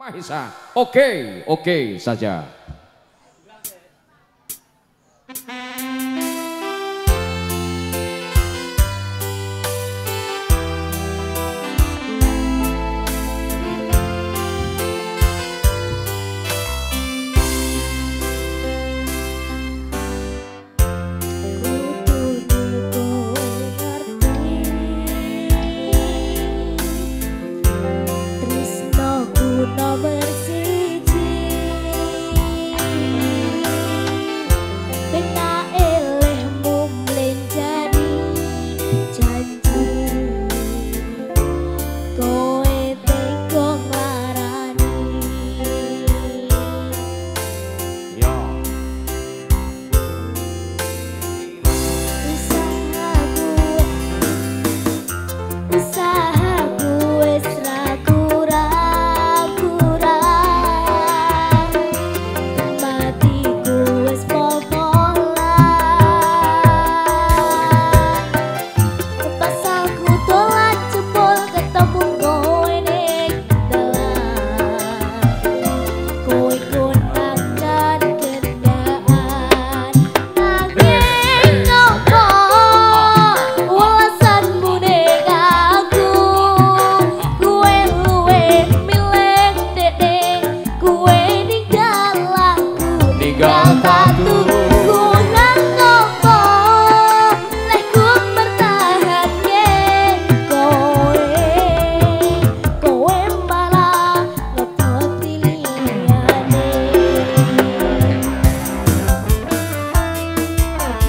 Mahisa. Oke, oke saja.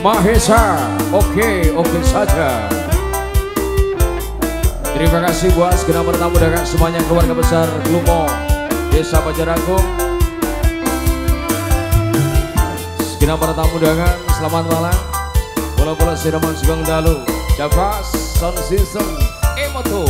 Mahesa. Oke, oke saja. Terima kasih buat segenap bertamu dengan semuanya keluarga besar Glumo Desa Banjaragung. Segenap bertamu dengan selamat malam. Bola-bola siraman sugeng dalu. Java Sound System Emoto.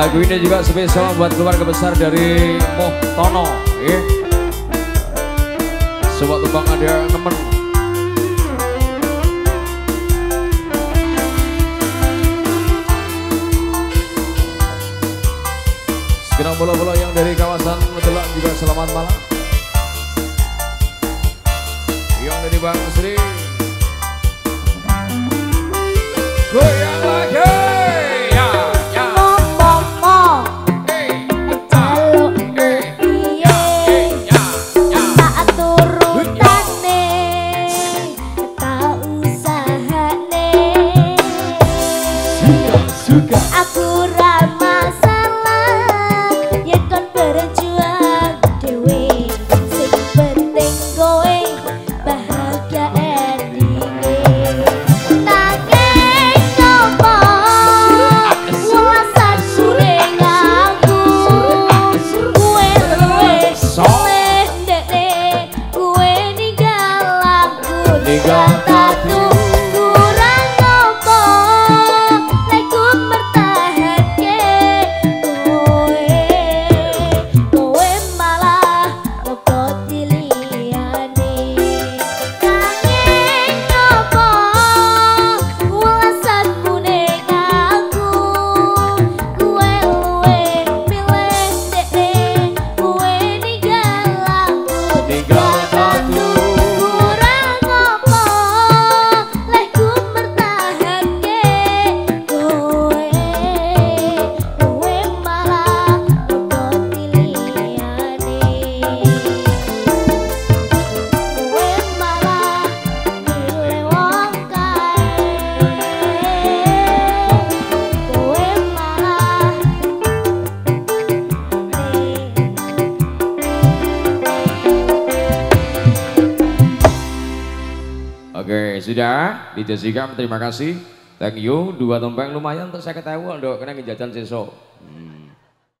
Lagu ini juga spesial buat keluarga besar dari Moh Tono. Ya. Sebuah tumpang ada nemen. Selamat malam. Yang dari Bang Sri. Goyang lagi. Dewe Oke, sudah. Di Jessica, terima kasih. Thank you. Dua tembang lumayan untuk saya ketahui, dok. Karena jajan sesok. Hmm.